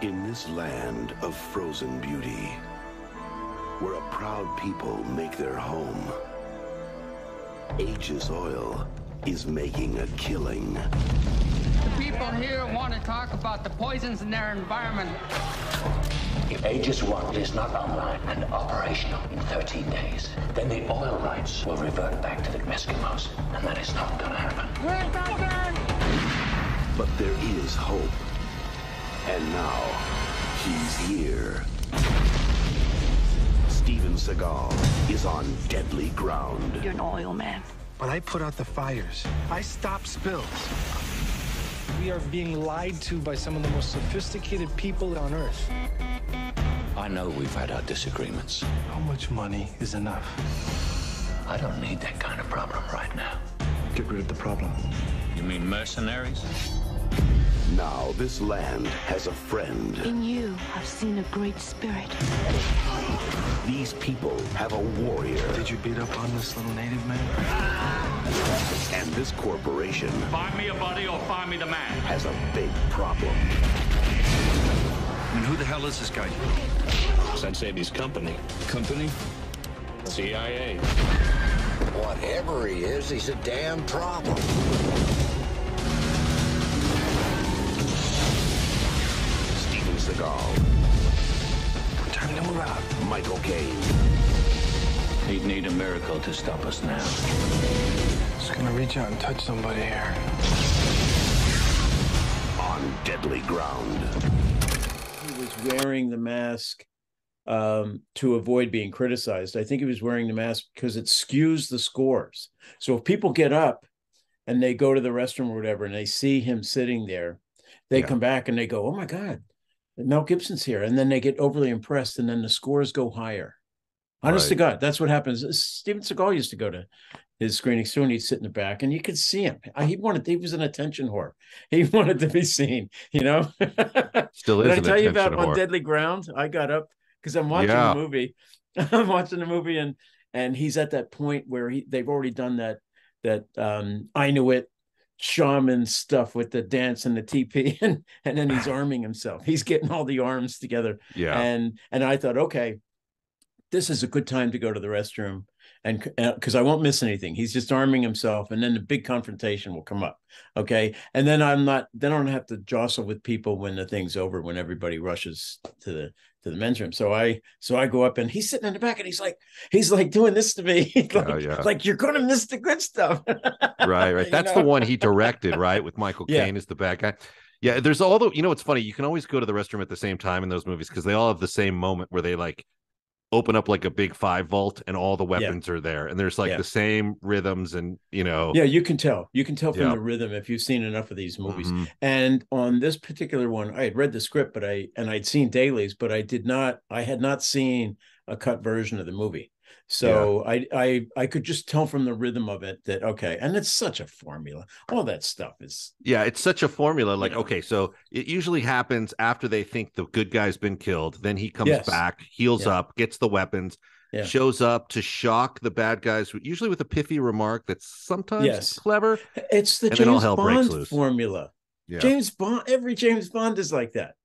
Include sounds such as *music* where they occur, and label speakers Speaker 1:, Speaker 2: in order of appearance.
Speaker 1: In this land of frozen beauty, where a proud people make their home, Aegis Oil is making a killing.
Speaker 2: The people here want to talk about the poisons in their environment.
Speaker 3: If Aegis 1 is not online and operational in 13 days, then the oil rights will revert back to the Eskimos, and that is not going to happen.
Speaker 1: But there is hope. And now, he's here. Steven Seagal is on deadly ground.
Speaker 4: You're an oil man.
Speaker 5: But I put out the fires. I stop spills.
Speaker 6: We are being lied to by some of the most sophisticated people on earth.
Speaker 3: I know we've had our disagreements.
Speaker 5: How much money is enough?
Speaker 3: I don't need that kind of problem right now.
Speaker 5: Get rid of the problem.
Speaker 3: You mean mercenaries?
Speaker 1: Now this land has a friend.
Speaker 4: In you, I've seen a great spirit.
Speaker 1: These people have a warrior.
Speaker 5: Did you beat up on this little native man?
Speaker 1: And this corporation
Speaker 7: Find me a buddy or find me the man.
Speaker 1: has a big problem.
Speaker 8: And who the hell is this guy?
Speaker 7: Sensei's company. Company? CIA.
Speaker 9: Whatever he is, he's a damn problem.
Speaker 1: Seagal,
Speaker 5: Time to move out.
Speaker 1: Michael Caine,
Speaker 3: He'd need a miracle to stop us now.
Speaker 5: Just gonna reach out and touch somebody here.
Speaker 1: on deadly ground.
Speaker 10: he was wearing the mask um, to avoid being criticized. I think he was wearing the mask because it skews the scores. So if people get up and they go to the restroom or whatever and they see him sitting there, they
Speaker 11: Yeah.
Speaker 10: come back and they go, "Oh my God, Mel Gibson's here," and then they get overly impressed, and then the scores go higher. Honest to God, that's what happens. Steven Seagal used to go to his screening too, and he'd sit in the back, and you could see him. Uh, He wanted, he was an attention whore. *laughs* He wanted to be seen, you know. *laughs*
Speaker 11: Still is.
Speaker 10: Did
Speaker 11: I
Speaker 10: tell you about
Speaker 11: attention
Speaker 10: on. Deadly Ground? I got up because I'm watching
Speaker 11: Yeah.
Speaker 10: the movie. *laughs* I'm watching the movie, and and he's at that point where he they've already done that that um I knew it shaman stuff with the dance and the TP, *laughs* and and then he's arming himself. He's getting all the arms together,
Speaker 11: Yeah.
Speaker 10: and and I thought, okay, this is a good time to go to the restroom and because uh, I won't miss anything. He's just arming himself, and then the big confrontation will come up. Okay, and then I'm not. Then I don't have to jostle with people when the thing's over. When everybody rushes to the to the men's room. So I so I go up, and he's sitting in the back, and he's like he's like doing this to me, *laughs* oh, like,
Speaker 11: Oh, yeah.
Speaker 10: like you're gonna miss the good stuff. *laughs*
Speaker 11: right, right.
Speaker 10: You
Speaker 11: That's
Speaker 10: know?
Speaker 11: the one he directed, right? With Michael
Speaker 10: Yeah.
Speaker 11: Caine as the bad guy. Yeah, there's all the you know, it's funny. You can always go to the restroom at the same time in those movies because they all have the same moment where they like open up like a big five vault and all the weapons are there, and there's like
Speaker 10: Yeah.
Speaker 11: the same rhythms and you know,
Speaker 10: Yeah, you can tell. You can tell from
Speaker 11: Yeah.
Speaker 10: the rhythm if you've seen enough of these movies.
Speaker 11: Mhm.
Speaker 10: And on this particular one, I had read the script, but I and I'd seen dailies, but I did not. I had not seen a cut version of the movie, so I I I could just tell from the rhythm of it that okay. And it's such a formula. All that stuff is
Speaker 11: Yeah, it's such a formula. Like, okay, so it usually happens after they think the good guy's been killed. Then he comes
Speaker 10: Yes.
Speaker 11: back, heals
Speaker 10: Yeah.
Speaker 11: up, gets the weapons,
Speaker 10: Yeah.
Speaker 11: shows up to shock the bad guys, usually with a pithy remark that's sometimes
Speaker 10: Yes.
Speaker 11: clever.
Speaker 10: it's the
Speaker 11: And
Speaker 10: James Bond formula.
Speaker 11: Yeah.
Speaker 10: James Bond, every James Bond is like that.